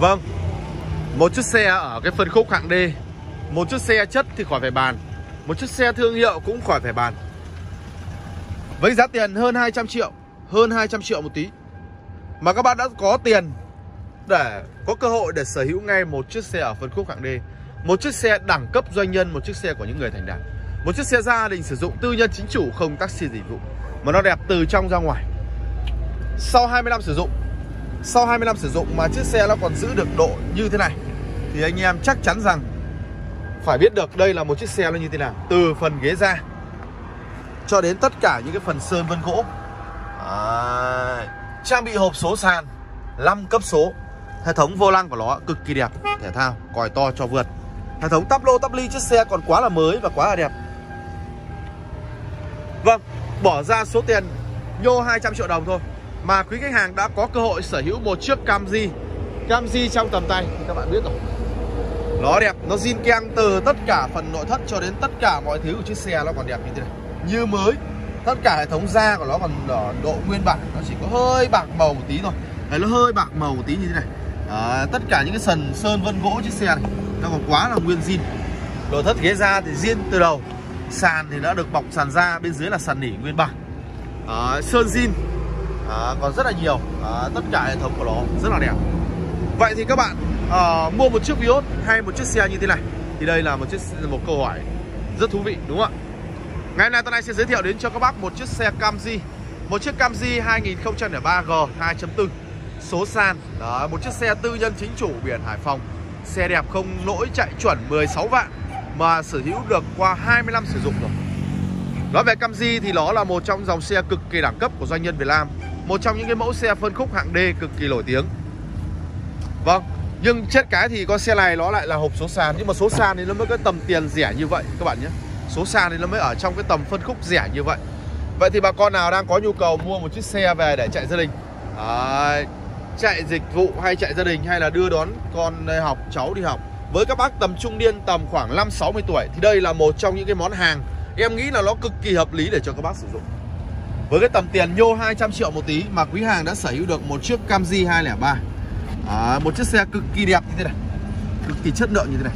Vâng. Một chiếc xe ở cái phân khúc hạng D. Một chiếc xe chất thì khỏi phải bàn. Một chiếc xe thương hiệu cũng khỏi phải bàn. Với giá tiền hơn 200 triệu, Hơn 200 triệu một tí. Mà các bạn đã có tiền Để, có cơ hội để sở hữu ngay một chiếc xe ở phân khúc hạng D. Một chiếc xe đẳng cấp doanh nhân, Một chiếc xe của những người thành đạt. Một chiếc xe gia đình sử dụng tư nhân chính chủ không taxi dịch vụ. Mà nó đẹp từ trong ra ngoài. Sau 20 năm sử dụng sau 20 năm sử dụng mà chiếc xe nó còn giữ được độ như thế này Thì anh em chắc chắn rằng Phải biết được đây là một chiếc xe nó như thế nào Từ phần ghế da Cho đến tất cả những cái phần sơn vân gỗ. À, Trang bị hộp số sàn 5 cấp số Hệ thống vô lăng của nó cực kỳ đẹp Thể thao, còi to cho vượt. Hệ thống tắp lô tắp ly chiếc xe còn quá là mới và quá là đẹp. Vâng, bỏ ra số tiền nhô 200 triệu đồng thôi mà quý khách hàng đã có cơ hội sở hữu một chiếc Camry Camry trong tầm tay thì các bạn biết rồi. Nó đẹp, nó zin keng từ tất cả phần nội thất cho đến tất cả mọi thứ của chiếc xe nó còn đẹp như thế này. Như mới Tất cả hệ thống da của nó còn ở độ nguyên bản Nó chỉ có hơi bạc màu một tí thôi. Đấy, Nó hơi bạc màu một tí như thế này. À, Tất cả những cái sần sơn vân gỗ chiếc xe này Nó còn quá là nguyên zin. Nội thất ghế da thì zin từ đầu. Sàn thì đã được bọc sàn da Bên dưới là sàn nỉ nguyên bản. À, Sơn zin à, còn rất là nhiều. À, tất cả hệ thống của nó rất là đẹp. Vậy thì các bạn à, mua một chiếc Vios hay một chiếc xe như thế này thì đây là một chiếc một câu hỏi rất thú vị đúng không ạ? Ngày hôm nay tôi nay sẽ giới thiệu đến cho các bác một chiếc xe Camry một chiếc Camry 2003 G 2.4 số sàn. Đó, một chiếc xe tư nhân chính chủ biển Hải Phòng. Xe đẹp không lỗi chạy chuẩn 16 vạn mà sở hữu được qua 20 năm sử dụng rồi. Nói về Camry thì nó là một trong dòng xe cực kỳ đẳng cấp của doanh nhân Việt Nam một trong những cái mẫu xe phân khúc hạng D cực kỳ nổi tiếng. Vâng Nhưng chết cái thì con xe này nó lại là hộp số sàn. Nhưng mà số sàn thì nó mới có tầm tiền rẻ như vậy các bạn nhé. Số sàn thì nó mới ở trong cái tầm phân khúc rẻ như vậy. Vậy thì bà con nào đang có nhu cầu mua một chiếc xe về để chạy gia đình? À, Chạy dịch vụ hay chạy gia đình hay là đưa đón con học, cháu đi học? Với các bác tầm trung niên tầm khoảng 5-60 tuổi Thì đây là một trong những cái món hàng Em nghĩ là nó cực kỳ hợp lý để cho các bác sử dụng với cái tầm tiền nhô 200 triệu một tí mà quý hàng đã sở hữu được một chiếc Camry 203 à, Một chiếc xe cực kỳ đẹp như thế này. Cực kỳ chất lượng như thế này.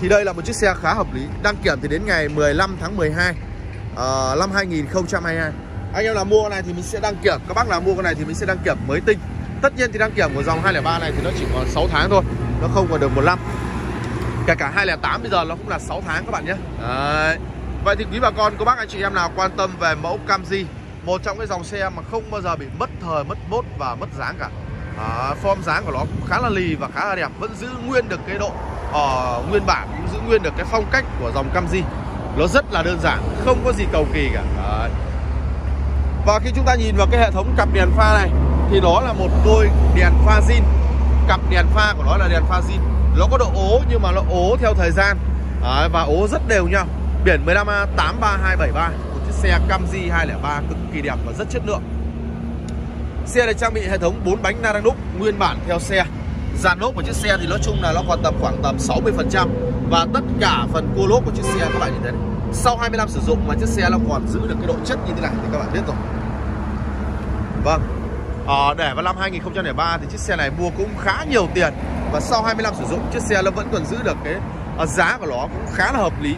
Thì đây là một chiếc xe khá hợp lý. Đăng kiểm thì đến ngày 15 tháng 12 uh, ờ, năm 2022 Anh em nào mua con này thì mình sẽ đăng kiểm. Các bác nào mua con này thì mình sẽ đăng kiểm mới tinh. Tất nhiên thì đăng kiểm của dòng 203 này thì nó chỉ còn 6 tháng thôi. Nó không còn được một năm. Kể cả 208 bây giờ nó cũng là 6 tháng các bạn nhé. Đấy. Vậy thì quý bà con, cô bác anh chị em nào quan tâm về mẫu Camry một trong cái dòng xe mà không bao giờ bị mất thời mất mốt và mất dáng cả. À, form dáng của nó cũng khá là lì và khá là đẹp vẫn giữ nguyên được cái độ uh, nguyên bản cũng giữ nguyên được cái phong cách của dòng Camry. Nó rất là đơn giản không có gì cầu kỳ cả. Đấy. và khi chúng ta nhìn vào cái hệ thống cặp đèn pha này thì nó là một đôi đèn pha zin. Cặp đèn pha của nó là đèn pha zin. Nó có độ ố nhưng mà nó ố theo thời gian. Đấy, và ố rất đều nhau. Biển 15A 83273 xe Camry 203 cực kỳ đẹp và rất chất lượng. Xe này trang bị hệ thống 4 bánh na đúc nguyên bản theo xe. Dàn lốp của chiếc xe thì nói chung là nó còn tầm khoảng tầm 60% Và tất cả phần cua lốp của chiếc xe các bạn nhìn thấy Sau 20 năm sử dụng mà chiếc xe nó còn giữ được cái độ chất như thế này thì các bạn biết rồi. Vâng. À, Để vào năm 2003 thì chiếc xe này mua cũng khá nhiều tiền. Và sau 20 năm sử dụng chiếc xe nó vẫn còn giữ được cái ờ, giá của nó cũng khá là hợp lý.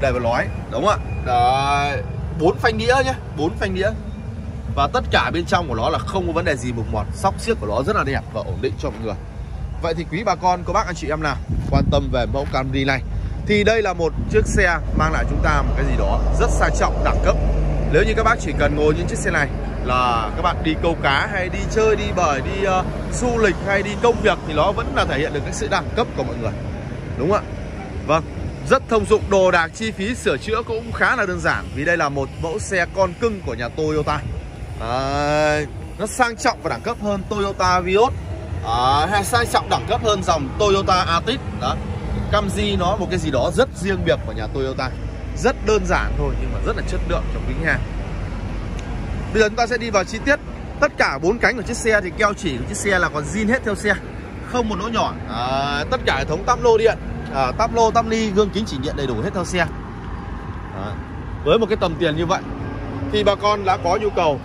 Để mà nói Đúng không ạ? Đấy bốn phanh đĩa nhé bốn phanh đĩa. Và tất cả bên trong của nó là không có vấn đề gì mục mọt sóc xiếc của nó rất là đẹp và ổn định cho mọi người. Vậy thì quý bà con cô bác anh chị em nào quan tâm về mẫu Camry này. Thì đây là một chiếc xe mang lại chúng ta một cái gì đó rất sang trọng đẳng cấp. Nếu như các bác chỉ cần ngồi những chiếc xe này là các bạn đi câu cá hay đi chơi đi bơi đi uh, du lịch hay đi công việc thì nó vẫn là thể hiện được cái sự đẳng cấp của mọi người. Đúng không ạ? Vâng rất thông dụng, đồ đạc chi phí sửa chữa cũng khá là đơn giản Vì đây là một mẫu xe con cưng của nhà Toyota. À, Nó sang trọng và đẳng cấp hơn Toyota Vios. À, Hay sang trọng đẳng cấp hơn dòng Toyota Altis. Đó Camry nó một cái gì đó rất riêng biệt của nhà Toyota. Rất đơn giản thôi nhưng mà rất là chất lượng trong kính hàng Bây giờ chúng ta sẽ đi vào chi tiết. Tất cả bốn cánh của chiếc xe thì keo chỉ của chiếc xe là còn zin hết theo xe Không một lỗ nhỏ. À, Tất cả hệ thống tắp lô điện Ờ, à, tắp lô tắp ly gương kính chỉ điện đầy đủ hết theo xe. Đó. với một cái tầm tiền như vậy thì bà con đã có nhu cầu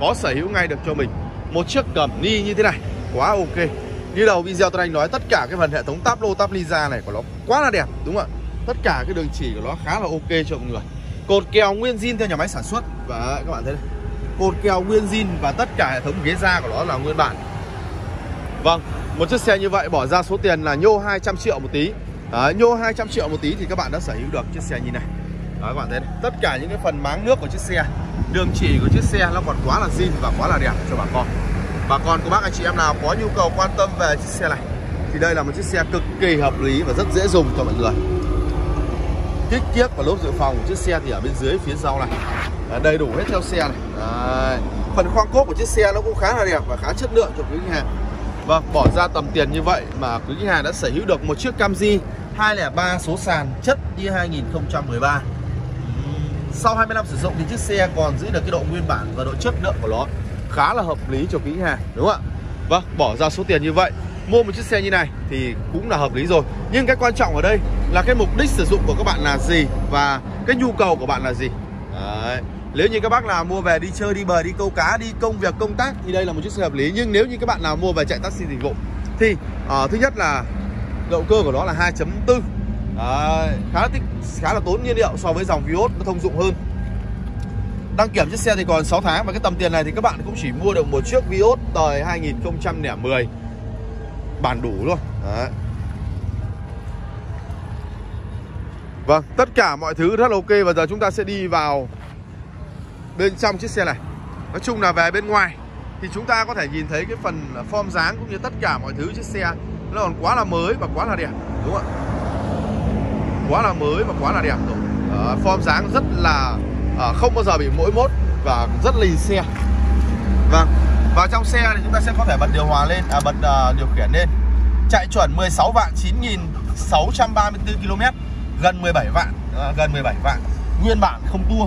có sở hữu ngay được cho mình một chiếc cẩm ni như thế này. Quá ok. Như đầu video tôi anh nói tất cả cái phần hệ thống táp lô táp ly ra này của nó quá là đẹp đúng không ạ? Tất cả cái đường chỉ của nó khá là ok cho mọi người. Cột kèo nguyên zin theo nhà máy sản xuất. Và các bạn thấy đây cột kèo nguyên zin và tất cả hệ thống ghế da của nó là nguyên bản. Vâng một chiếc xe như vậy bỏ ra số tiền là nhô 200 triệu một tí. Đấy, nhô 200 triệu một tí thì các bạn đã sở hữu được chiếc xe như này. Đấy, các bạn thấy này. tất cả những cái phần máng nước của chiếc xe đường chỉ của chiếc xe nó còn quá là zin và quá là đẹp cho bà con. Bà con của bác anh chị em nào có nhu cầu quan tâm về chiếc xe này thì đây là một chiếc xe cực kỳ hợp lý và rất dễ dùng cho mọi người. Kích kiếc và lốp dự phòng của chiếc xe thì ở bên dưới phía sau này. Đầy đủ hết theo xe này. Đấy. phần khoang cốp của chiếc xe nó cũng khá là đẹp và khá chất lượng cho quý khách hàng. Vâng, bỏ ra tầm tiền như vậy mà quý khách hàng đã sở hữu được một chiếc Camry 203 số sàn chất như 2013 Sau 20 năm sử dụng thì chiếc xe còn giữ được cái độ nguyên bản và độ chất lượng của nó Khá là hợp lý cho quý hàng, đúng không ạ? Vâng, bỏ ra số tiền như vậy Mua một chiếc xe như này thì cũng là hợp lý rồi Nhưng cái quan trọng ở đây là cái mục đích sử dụng của các bạn là gì Và cái nhu cầu của bạn là gì Đấy nếu như các bác nào mua về đi chơi, đi bờ, đi câu cá, đi công việc, công tác thì đây là một chiếc xe hợp lý. Nhưng nếu như các bạn nào mua về chạy taxi dịch vụ thì uh, thứ nhất là động cơ của nó là 2.4 uh, khá là tích, khá là tốn nhiên liệu so với dòng Vios nó thông dụng hơn. Đăng kiểm chiếc xe thì còn 6 tháng và cái tầm tiền này thì các bạn cũng chỉ mua được một chiếc Vios đời 2010 bản đủ luôn. Đấy. Vâng, tất cả mọi thứ rất là ok và giờ chúng ta sẽ đi vào bên trong chiếc xe này Nói chung là về bên ngoài thì chúng ta có thể nhìn thấy cái phần form dáng cũng như tất cả mọi thứ chiếc xe nó còn quá là mới và quá là đẹp đúng không ạ? Quá là mới và quá là đẹp rồi. À, form dáng rất là à, không bao giờ bị mỗi mốt và rất lì xe. Vâng và trong xe thì chúng ta sẽ có thể bật điều hòa lên à bật uh, điều khiển lên. Chạy chuẩn 16 vạn 9.634 km gần 17 vạn à, gần 17 vạn. Nguyên bản không tua.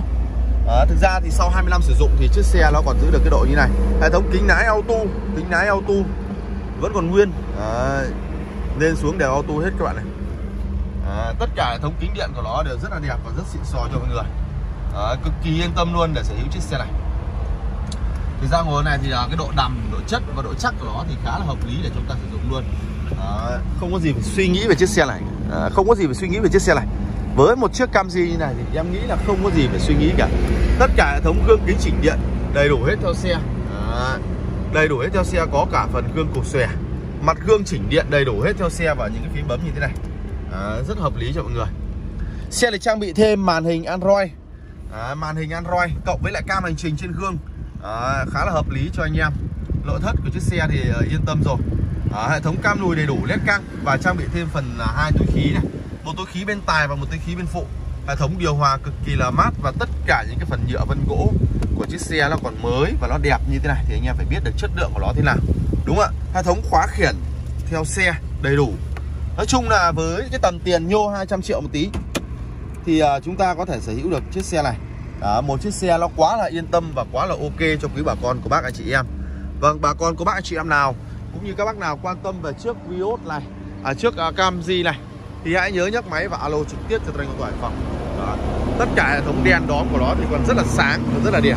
À, thực ra thì sau 20 năm sử dụng thì chiếc xe nó còn giữ được cái độ như này. Hệ thống kính lái auto kính lái auto vẫn còn nguyên. Đấy. lên xuống đều auto hết các bạn này. À, tất cả hệ thống kính điện của nó đều rất là đẹp và rất xịn sò cho mọi người. À, cực kỳ yên tâm luôn để sở hữu chiếc xe này. Thì ra ngồi này thì à, cái độ đầm độ chất và độ chắc của nó thì khá là hợp lý để chúng ta sử dụng luôn. À, không có gì phải suy nghĩ về chiếc xe này. À, không có gì phải suy nghĩ về chiếc xe này. Với một chiếc Camry như này thì em nghĩ là không có gì phải suy nghĩ cả. Tất cả hệ thống gương kính chỉnh điện đầy đủ hết theo xe. À, đầy đủ hết theo xe có cả phần gương cột xòe. Mặt gương chỉnh điện đầy đủ hết theo xe và những cái phím bấm như thế này. À, rất hợp lý cho mọi người. Xe được trang bị thêm màn hình Android. À, màn hình Android cộng với lại cam hành trình trên gương. À, khá là hợp lý cho anh em. Nội thất của chiếc xe thì ờ, yên tâm rồi. À, hệ thống cam lùi đầy đủ led căng và trang bị thêm phần à, hai túi khí này. Một túi khí bên tài và một túi khí bên phụ hệ thống điều hòa cực kỳ là mát và tất cả những cái phần nhựa vân gỗ của chiếc xe nó còn mới và nó đẹp như thế này thì anh em phải biết được chất lượng của nó thế nào. Đúng ạ? Hệ thống khóa khiển theo xe đầy đủ. Nói chung là với cái tầm tiền nhô 200 triệu một tí thì à, chúng ta có thể sở hữu được chiếc xe này. Đó, một chiếc xe nó quá là yên tâm và quá là ok cho quý bà con của bác anh chị em. Vâng bà con của bác anh chị em nào cũng như các bác nào quan tâm về chiếc Vios này à, trước uh, à, Camry này thì hãy nhớ nhấc máy và alo trực tiếp cho Thành Tòa Hải Phòng đó. tất cả hệ thống đèn đóm của nó thì còn rất là sáng và rất là đẹp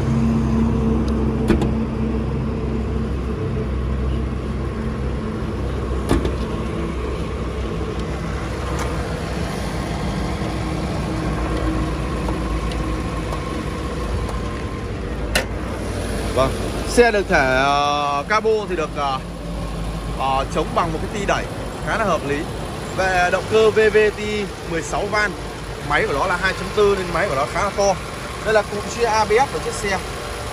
Vâng, xe được thể uh, ờ, cabo thì được uh, uh, chống bằng một cái ti đẩy khá là hợp lý về động cơ VVT 16 van Máy của nó là 2.4 nên máy của nó khá là to. Đây là cụm chia ABS của chiếc xe.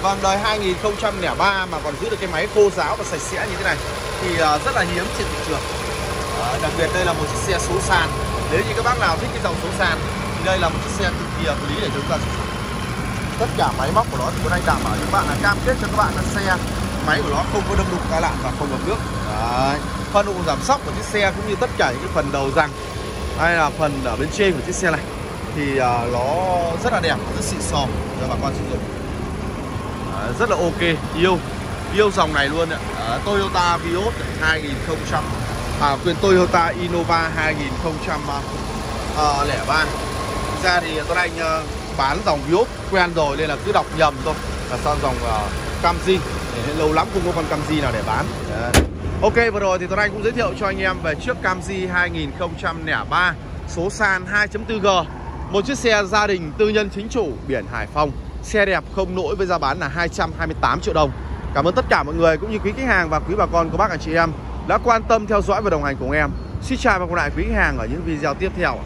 Vâng, đời 2003 mà còn giữ được cái máy khô ráo và sạch sẽ như thế này Thì à, rất là hiếm trên thị trường. Đặc biệt đây là một chiếc xe số sàn. Nếu như các bác nào thích cái dòng số sàn Thì đây là một chiếc xe cực kỳ hợp lý để chúng ta sử dụng. Tất cả máy móc của nó thì Tuấn Anh đảm bảo cho các bạn là cam kết cho các bạn là xe Máy của nó không có đâm đụng tai nạn và không ngập nước. Đấy Phần độ giảm sóc của chiếc xe cũng như tất cả những cái phần đầu rằng. Hay là phần ở bên trên của chiếc xe này thì à, nó rất là đẹp rất xịn sò cho bà con sử dụng. À, rất là ok yêu yêu dòng này luôn ạ. À, Toyota Vios 2000 à quyền Toyota Innova 2003 à, Thực ra thì tôi anh ờ, bán dòng Vios quen rồi nên là cứ đọc nhầm thôi. Là sang dòng uh, Camry. Lâu lắm không có con Camry nào để bán. Đấy. Ok vừa rồi thì Tuấn Anh cũng giới thiệu cho anh em về chiếc Camry 2003 số sàn 2.4G một chiếc xe gia đình tư nhân chính chủ biển Hải Phòng. Xe đẹp không lỗi với giá bán là 228 triệu đồng. Cảm ơn tất cả mọi người cũng như quý khách hàng và quý bà con cô bác anh chị em đã quan tâm theo dõi và đồng hành cùng em. Xin chào và gặp lại quý khách hàng ở những video tiếp theo.